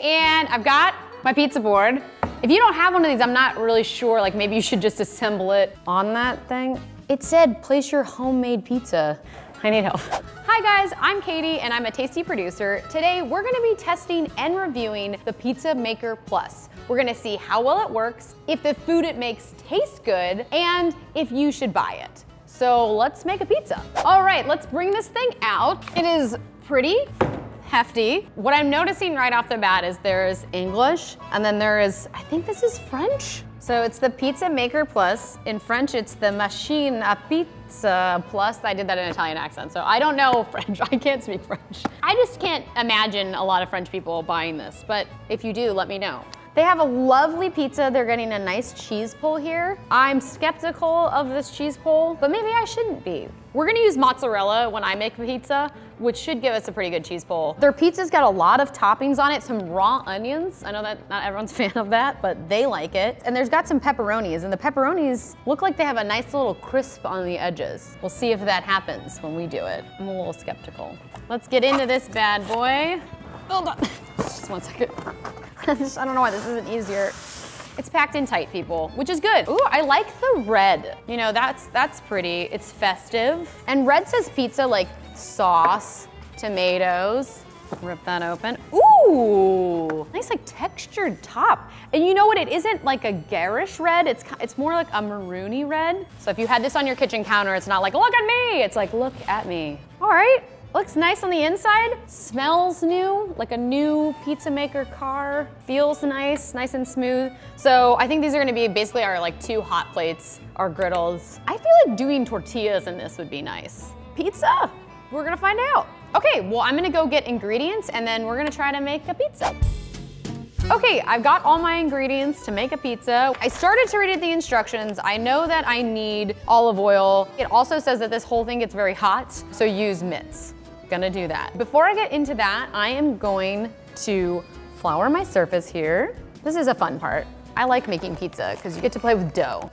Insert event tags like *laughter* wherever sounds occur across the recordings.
And I've got my pizza board. If you don't have one of these, I'm not really sure, like maybe you should just assemble it on that thing. It said, place your homemade pizza. I need help. Hi guys, I'm Katie and I'm a tasty producer. Today we're gonna be testing and reviewing the Pizza Maker Plus. We're gonna see how well it works, if the food it makes tastes good, and if you should buy it. So let's make a pizza. All right, let's bring this thing out. It is pretty hefty. What I'm noticing right off the bat is there's English, and then there is, I think this is French. So it's the Pizza Maker Plus. In French, it's the Machine à Pizza Plus. I did that in Italian accent, so I don't know *laughs* French. I can't speak French. I just can't imagine a lot of French people buying this, but if you do, let me know. They have a lovely pizza. They're getting a nice cheese pull here. I'm skeptical of this cheese pull, but maybe I shouldn't be. We're gonna use mozzarella when I make pizza, which should give us a pretty good cheese pull. Their pizza's got a lot of toppings on it, some raw onions. I know that not everyone's *laughs* a fan of that, but they like it. And there's got some pepperonis, and the pepperonis look like they have a nice little crisp on the edges. We'll see if that happens when we do it. I'm a little skeptical. Let's get into this bad boy. Hold on, *laughs* just one second. *laughs* I don't know why this isn't easier. It's packed in tight, people, which is good. Ooh, I like the red. You know, that's that's pretty. It's festive. And red says pizza like sauce, tomatoes. Rip that open. Ooh, nice like textured top. And you know what? It isn't like a garish red. It's it's more like a maroony red. So if you had this on your kitchen counter, it's not like, look at me. It's like, look at me. All right, Looks nice on the inside, smells new, like a new pizza maker car. Feels nice, nice and smooth. So I think these are gonna be basically our like two hot plates, our griddles. I feel like doing tortillas in this would be nice. Pizza, we're gonna find out. Okay, well I'm gonna go get ingredients and then we're gonna try to make a pizza. Okay, I've got all my ingredients to make a pizza. I started to read the instructions. I know that I need olive oil. It also says that this whole thing gets very hot, so use mitts gonna do that. Before I get into that, I am going to flour my surface here. This is a fun part. I like making pizza because you get to play with dough.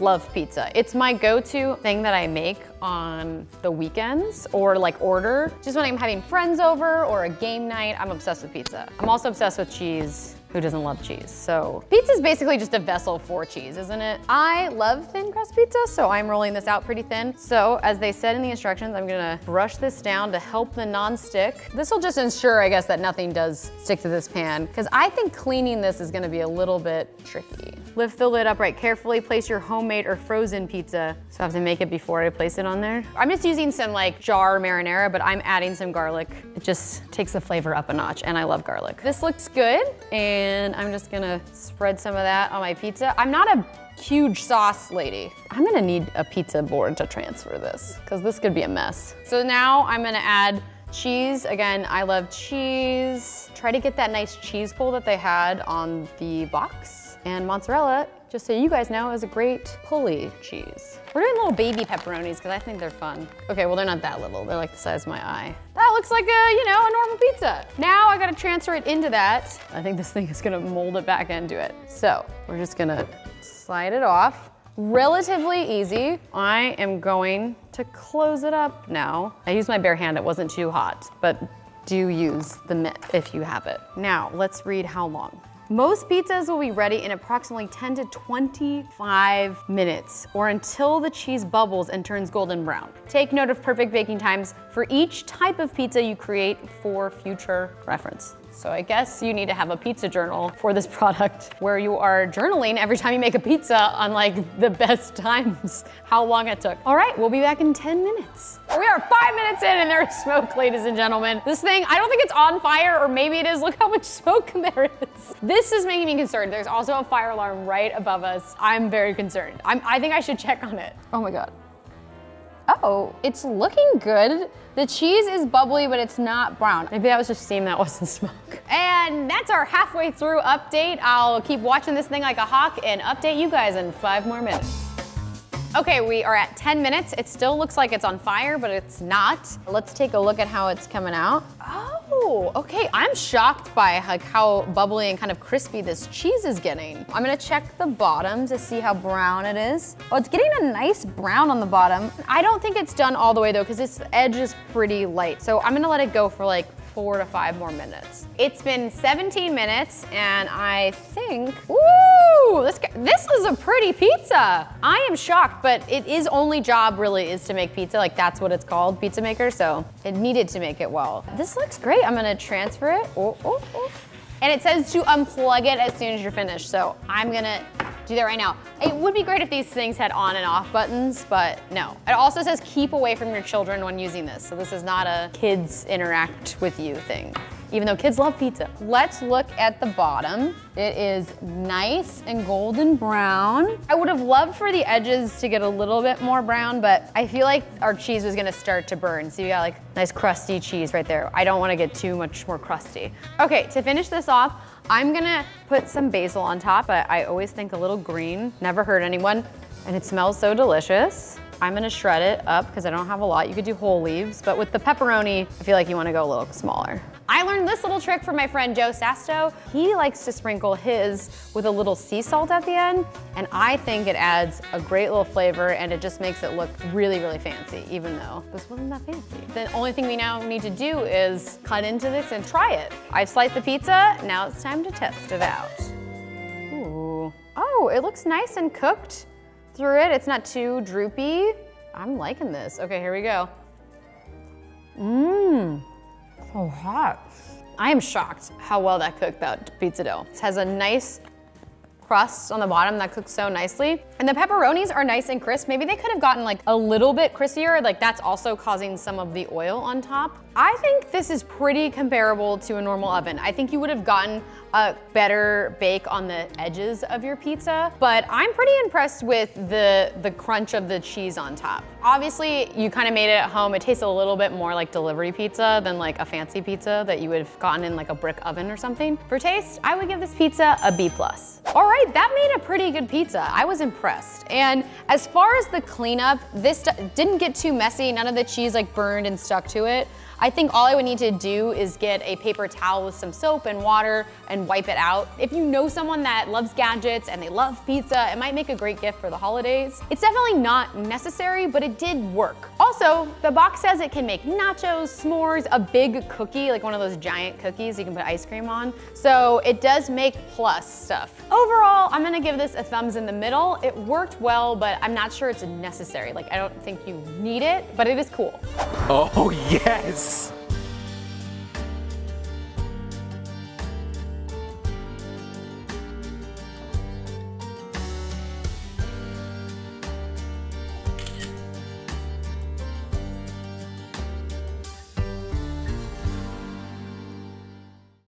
Love pizza. It's my go-to thing that I make on the weekends or like order. Just when I'm having friends over or a game night, I'm obsessed with pizza. I'm also obsessed with cheese who doesn't love cheese? So pizza is basically just a vessel for cheese, isn't it? I love thin crust pizza, so I'm rolling this out pretty thin. So as they said in the instructions, I'm gonna brush this down to help the non-stick. This will just ensure, I guess, that nothing does stick to this pan, because I think cleaning this is gonna be a little bit tricky. Lift the lid upright carefully, place your homemade or frozen pizza. So I have to make it before I place it on there. I'm just using some like jar marinara, but I'm adding some garlic. It just takes the flavor up a notch, and I love garlic. This looks good, and I'm just gonna spread some of that on my pizza. I'm not a huge sauce lady. I'm gonna need a pizza board to transfer this because this could be a mess. So now I'm gonna add cheese. Again, I love cheese. Try to get that nice cheese pull that they had on the box. And mozzarella, just so you guys know, is a great pulley cheese. We're doing little baby pepperonis because I think they're fun. Okay, well they're not that little. They're like the size of my eye. That looks like a, you know, a normal pizza. Now I gotta transfer it into that. I think this thing is gonna mold it back into it. So we're just gonna slide it off. Relatively easy. I am going to close it up now. I used my bare hand, it wasn't too hot, but do use the mitt if you have it. Now, let's read how long. Most pizzas will be ready in approximately 10 to 25 minutes or until the cheese bubbles and turns golden brown. Take note of perfect baking times for each type of pizza you create for future reference. So I guess you need to have a pizza journal for this *laughs* product where you are journaling every time you make a pizza on like the best *laughs* times, how long it took. All right, we'll be back in 10 minutes. We are five minutes in and there's smoke, ladies and gentlemen. This thing, I don't think it's on fire or maybe it is. Look how much smoke *laughs* there is. This is making me concerned. There's also a fire alarm right above us. I'm very concerned. I'm, I think I should check on it. Oh my God. Oh, it's looking good. The cheese is bubbly, but it's not brown. Maybe that was just steam, that *laughs* wasn't smoke. And that's our halfway through update. I'll keep watching this thing like a hawk and update you guys in five more minutes. Okay, we are at 10 minutes. It still looks like it's on fire, but it's not. Let's take a look at how it's coming out. Oh, Oh, okay. I'm shocked by like how bubbly and kind of crispy this cheese is getting. I'm gonna check the bottom to see how brown it is. Oh, it's getting a nice brown on the bottom. I don't think it's done all the way though, because this edge is pretty light. So I'm gonna let it go for like four to five more minutes. It's been 17 minutes and I think, woo, this, this is a pretty pizza. I am shocked, but it is only job really is to make pizza. Like that's what it's called, pizza maker. So it needed to make it well. This looks great. I'm gonna transfer it. Oh, oh, oh. And it says to unplug it as soon as you're finished. So I'm gonna do that right now. It would be great if these things had on and off buttons, but no. It also says keep away from your children when using this. So this is not a kids interact with you thing even though kids love pizza. Let's look at the bottom. It is nice and golden brown. I would have loved for the edges to get a little bit more brown, but I feel like our cheese was gonna start to burn. So you got like nice crusty cheese right there. I don't wanna get too much more crusty. Okay, to finish this off, I'm gonna put some basil on top. I, I always think a little green, never hurt anyone, and it smells so delicious. I'm gonna shred it up because I don't have a lot. You could do whole leaves, but with the pepperoni, I feel like you wanna go a little smaller. I learned this little trick from my friend Joe Sasto. He likes to sprinkle his with a little sea salt at the end, and I think it adds a great little flavor and it just makes it look really, really fancy, even though this wasn't that fancy. The only thing we now need to do is cut into this and try it. I've sliced the pizza, now it's time to test it out. Ooh. Oh, it looks nice and cooked through it. It's not too droopy. I'm liking this. Okay, here we go. Mmm. So hot. I am shocked how well that cooked that pizza dough. It has a nice crust on the bottom that cooks so nicely. And the pepperonis are nice and crisp. Maybe they could have gotten like a little bit crispier, like that's also causing some of the oil on top. I think this is pretty comparable to a normal oven. I think you would have gotten a better bake on the edges of your pizza, but I'm pretty impressed with the, the crunch of the cheese on top. Obviously, you kind of made it at home. It tastes a little bit more like delivery pizza than like a fancy pizza that you would have gotten in like a brick oven or something. For taste, I would give this pizza a B+. plus. All right, that made a pretty good pizza. I was impressed. And as far as the cleanup, this didn't get too messy. None of the cheese like burned and stuck to it. I think all I would need to do is get a paper towel with some soap and water and wipe it out. If you know someone that loves gadgets and they love pizza, it might make a great gift for the holidays. It's definitely not necessary, but it did work. Also, the box says it can make nachos, s'mores, a big cookie, like one of those giant cookies you can put ice cream on. So it does make plus stuff. Overall, I'm gonna give this a thumbs in the middle. It worked well, but I'm not sure it's necessary. Like, I don't think you need it, but it is cool. Oh, *laughs* yes.